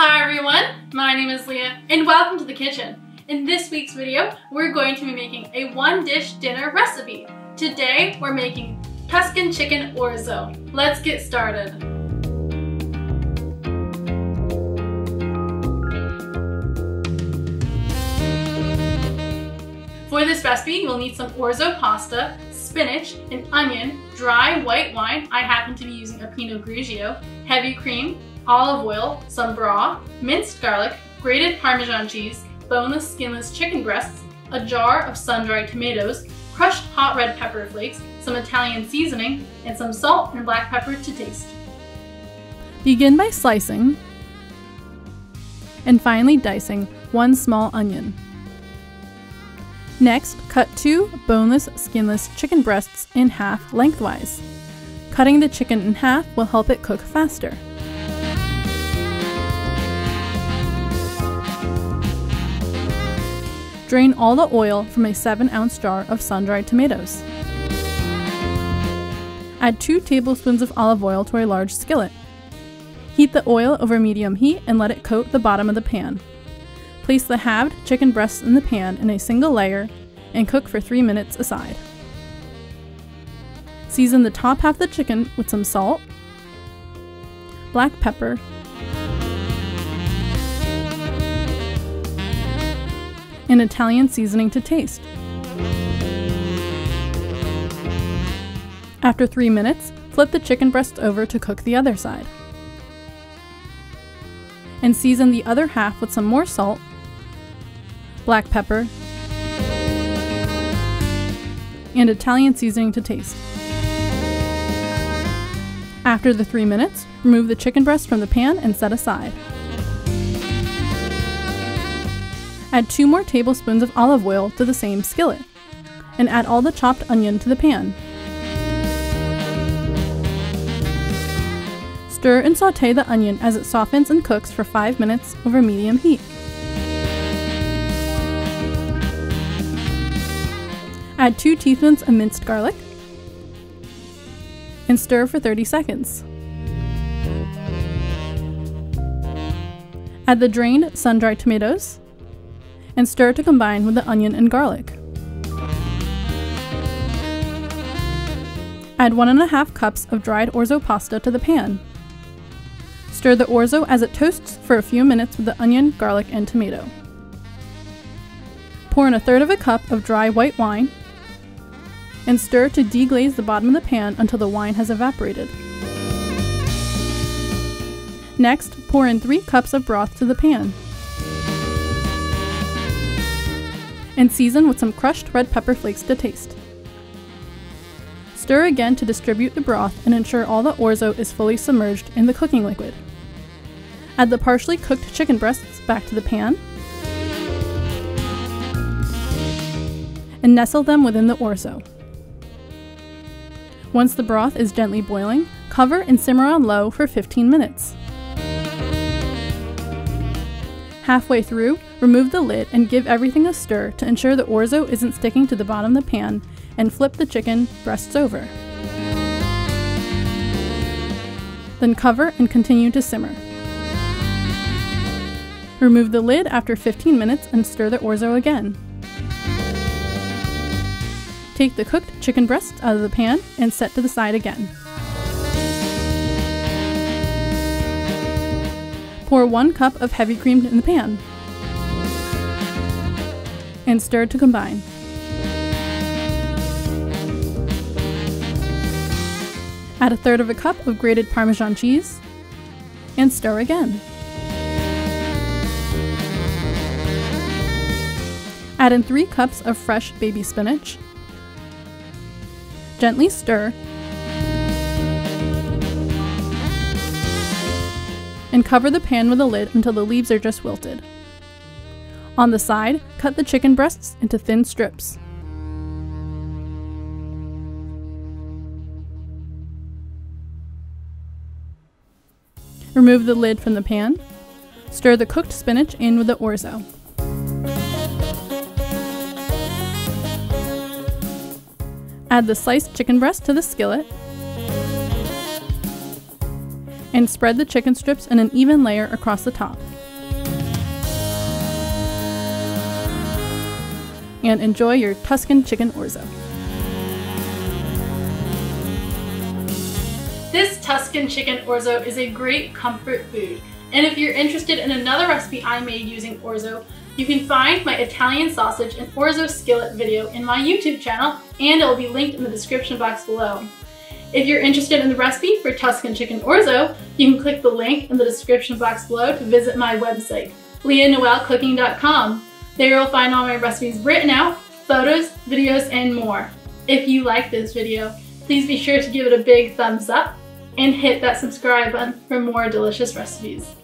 Hi everyone, my name is Lia and welcome to the kitchen. In this week's video, we're going to be making a one dish dinner recipe. Today, we're making Tuscan chicken orzo. Let's get started. For this recipe, you'll need some orzo pasta, spinach, an onion, dry white wine, I happen to be using a Pinot Grigio, heavy cream, olive oil, some broth, minced garlic, grated Parmesan cheese, boneless skinless chicken breasts, a jar of sun-dried tomatoes, crushed hot red pepper flakes, some Italian seasoning, and some salt and black pepper to taste. Begin by slicing and finally dicing one small onion. Next, cut two boneless, skinless chicken breasts in half lengthwise. Cutting the chicken in half will help it cook faster. Drain all the oil from a 7 ounce jar of sun-dried tomatoes. Add 2 tablespoons of olive oil to a large skillet. Heat the oil over medium heat and let it coat the bottom of the pan. Place the halved chicken breasts in the pan in a single layer and cook for 3 minutes aside. Season the top half of the chicken with some salt, black pepper, and Italian seasoning to taste. After 3 minutes, flip the chicken breast over to cook the other side. And season the other half with some more salt, black pepper, and Italian seasoning to taste. After the 3 minutes, remove the chicken breast from the pan and set aside. Add 2 more tablespoons of olive oil to the same skillet, and add all the chopped onion to the pan. Stir and saute the onion as it softens and cooks for 5 minutes over medium heat. Add 2 teaspoons of minced garlic and stir for 30 seconds. Add the drained sun-dried tomatoes and stir to combine with the onion and garlic. Add 1.5 cups of dried orzo pasta to the pan. Stir the orzo as it toasts for a few minutes with the onion, garlic, and tomato. Pour in a third of a cup of dry white wine and stir to deglaze the bottom of the pan until the wine has evaporated. Next, pour in 3 cups of broth to the pan. And season with some crushed red pepper flakes to taste. Stir again to distribute the broth and ensure all the orzo is fully submerged in the cooking liquid. Add the partially cooked chicken breasts back to the pan and nestle them within the orzo. Once the broth is gently boiling, cover and simmer on low for 15 minutes. Halfway through, remove the lid and give everything a stir to ensure the orzo isn't sticking to the bottom of the pan and flip the chicken breasts over. Then cover and continue to simmer. Remove the lid after 15 minutes and stir the orzo again. Take the cooked chicken breasts out of the pan and set to the side again. Pour 1 cup of heavy cream in the pan and stir to combine. Add a third of a cup of grated Parmesan cheese and stir again. Add in 3 cups of fresh baby spinach. Gently stir and cover the pan with a lid until the leaves are just wilted. On the side, cut the chicken breasts into thin strips. Remove the lid from the pan. Stir the cooked spinach in with the orzo. Add the sliced chicken breast to the skillet and spread the chicken strips in an even layer across the top. And enjoy your Tuscan chicken orzo. This Tuscan chicken orzo is a great comfort food. And if you're interested in another recipe I made using orzo, you can find my Italian sausage and orzo skillet video in my YouTube channel, and it will be linked in the description box below. If you're interested in the recipe for Tuscan chicken orzo, you can click the link in the description box below to visit my website, lianoellecooking.com. There you'll find all my recipes written out, photos, videos, and more. If you like this video, please be sure to give it a big thumbs up and hit that subscribe button for more delicious recipes.